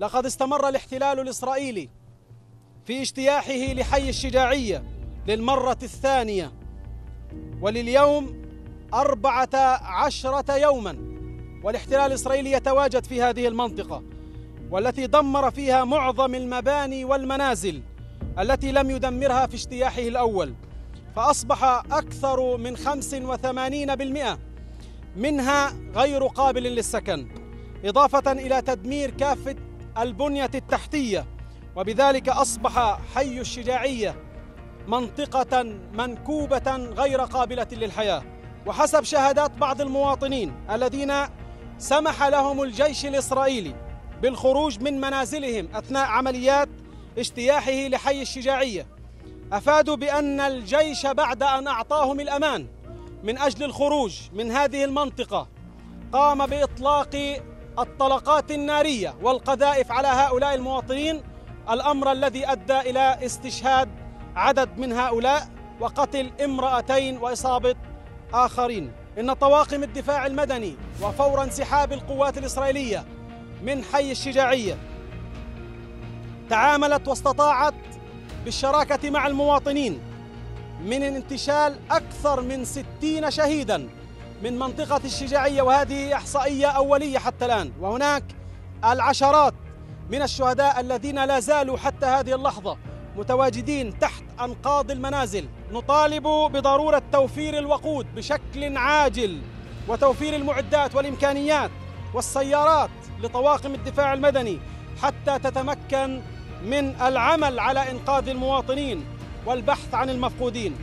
لقد استمر الاحتلال الإسرائيلي في اجتياحه لحي الشجاعية للمرة الثانية ولليوم أربعة عشرة يوما والاحتلال الإسرائيلي يتواجد في هذه المنطقة والتي دمر فيها معظم المباني والمنازل التي لم يدمرها في اجتياحه الأول. فأصبح أكثر من 85% منها غير قابل للسكن إضافة إلى تدمير كافة البنية التحتية وبذلك أصبح حي الشجاعية منطقة منكوبة غير قابلة للحياة. وحسب شهادات بعض المواطنين الذين سمح لهم الجيش الإسرائيلي بالخروج من منازلهم أثناء عمليات اجتياحه لحي الشجاعية أفادوا بأن الجيش بعد أن أعطاهم الأمان من أجل الخروج من هذه المنطقة قام بإطلاق الطلقات النارية والقذائف على هؤلاء المواطنين الأمر الذي أدى إلى استشهاد عدد من هؤلاء وقتل امرأتين وإصابة آخرين. إن طواقم الدفاع المدني وفور انسحاب القوات الإسرائيلية من حي الشجاعية تعاملت واستطاعت بالشراكة مع المواطنين من انتشال أكثر من ستين شهيدا من منطقة الشجاعية وهذه إحصائية أولية حتى الآن. وهناك العشرات من الشهداء الذين لا زالوا حتى هذه اللحظة متواجدين تحت أنقاض المنازل. نطالب بضرورة توفير الوقود بشكل عاجل وتوفير المعدات والإمكانيات والسيارات لطواقم الدفاع المدني حتى تتمكن من العمل على إنقاذ المواطنين والبحث عن المفقودين.